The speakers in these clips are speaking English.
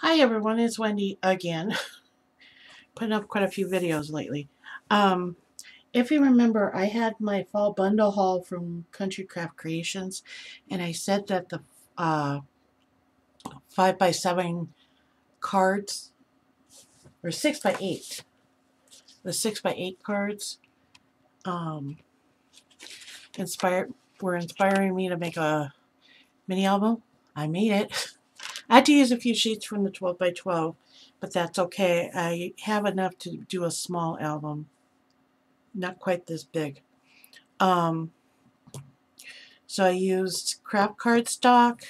Hi everyone, it's Wendy again. Putting up quite a few videos lately. Um, if you remember, I had my fall bundle haul from Country Craft Creations, and I said that the uh, 5 by 7 cards, or 6 by 8 the 6 by 8 cards, um, inspired, were inspiring me to make a mini album. I made it. I had to use a few sheets from the 12 by 12, but that's okay. I have enough to do a small album. Not quite this big. Um, so I used craft cardstock.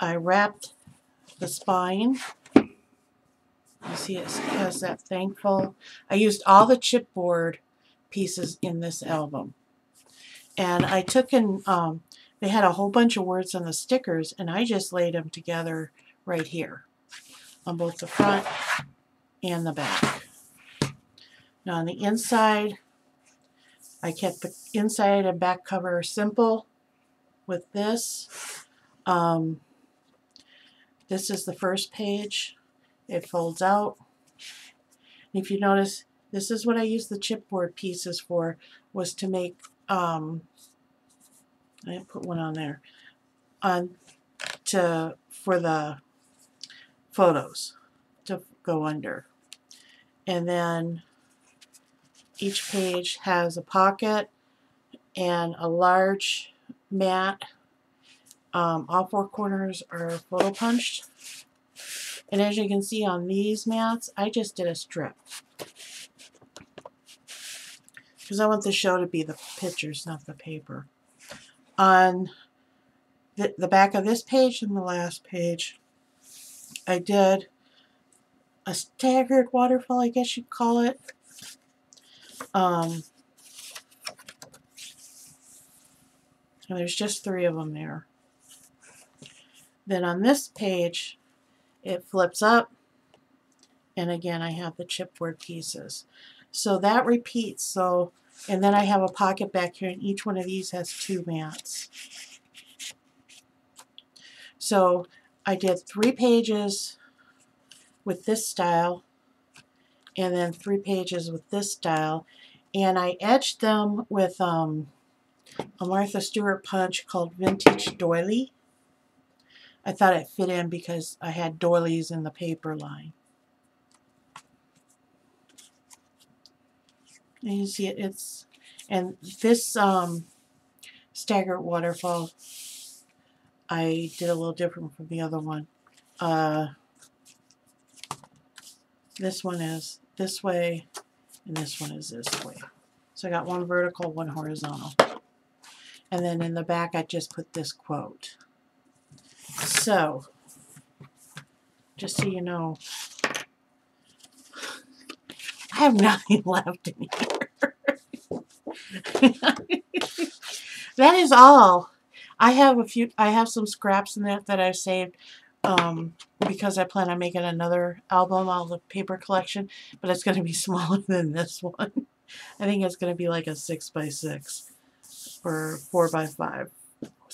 I wrapped the spine. You see it has that thankful. I used all the chipboard pieces in this album. And I took and um, they had a whole bunch of words on the stickers, and I just laid them together right here on both the front and the back. Now on the inside, I kept the inside and back cover simple with this. Um, this is the first page. It folds out. If you notice, this is what I used the chipboard pieces for, was to make um, I put one on there. On to for the photos to go under. And then each page has a pocket and a large mat. Um, all four corners are photo punched. And as you can see on these mats I just did a strip. Because I want the show to be the pictures not the paper on the, the back of this page and the last page, I did a staggered waterfall, I guess you'd call it. Um, and there's just three of them there. Then on this page, it flips up, and again I have the chipboard pieces. So that repeats. So and then I have a pocket back here, and each one of these has two mats. So I did three pages with this style, and then three pages with this style, and I edged them with um, a Martha Stewart punch called Vintage Doily. I thought it fit in because I had doilies in the paper line. And you see it, it's, and this um, staggered waterfall, I did a little different from the other one. Uh, this one is this way, and this one is this way. So I got one vertical, one horizontal. And then in the back, I just put this quote. So, just so you know, I have nothing left in here. that is all. I have a few, I have some scraps in there that I've saved um, because I plan on making another album out of the paper collection, but it's going to be smaller than this one. I think it's going to be like a 6 by 6 or 4 by 5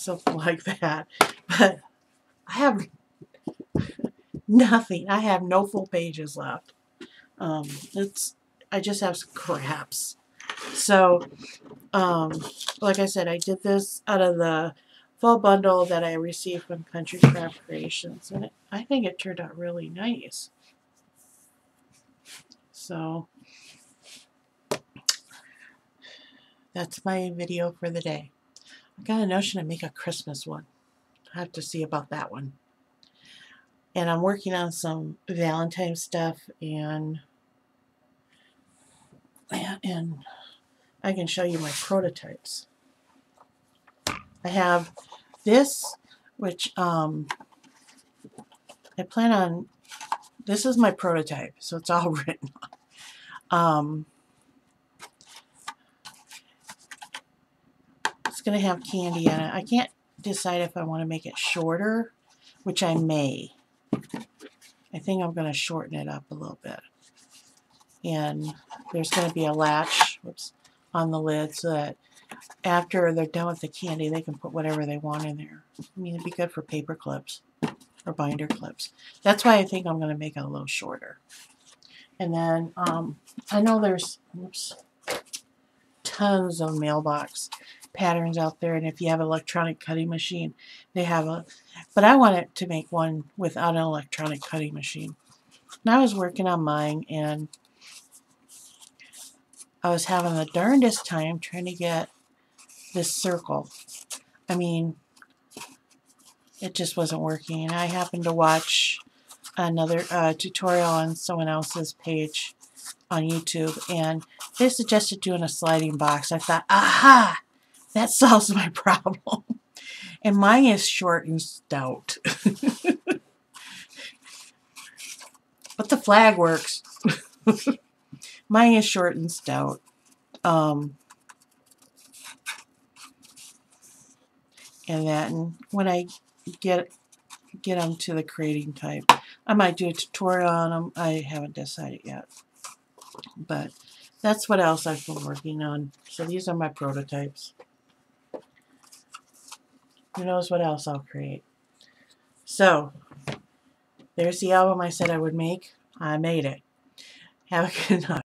something like that. But I have nothing. I have no full pages left. Um, it's I just have scraps. So, um, like I said, I did this out of the full bundle that I received from Country Craft Creations, and it, I think it turned out really nice. So, that's my video for the day. I got a notion to make a Christmas one. I have to see about that one. And I'm working on some Valentine stuff and and I can show you my prototypes. I have this, which um, I plan on, this is my prototype, so it's all written. Um, it's going to have candy in it. I can't decide if I want to make it shorter, which I may. I think I'm going to shorten it up a little bit. And there's going to be a latch whoops, on the lid so that after they're done with the candy, they can put whatever they want in there. I mean, it'd be good for paper clips. or binder clips. That's why I think I'm going to make it a little shorter. And then um, I know there's oops, tons of mailbox patterns out there, and if you have an electronic cutting machine, they have a. But I wanted to make one without an electronic cutting machine. And I was working on mine, and I was having the darndest time trying to get this circle. I mean, it just wasn't working. And I happened to watch another uh, tutorial on someone else's page on YouTube, and they suggested doing a sliding box. I thought, aha, that solves my problem. And mine is short and stout. but the flag works. mine is short and stout. Um, and that, and when I get get them to the creating type, I might do a tutorial on them. I haven't decided yet. But that's what else I've been working on. So these are my prototypes. Who knows what else I'll create. So, there's the album I said I would make. I made it. Have a good night.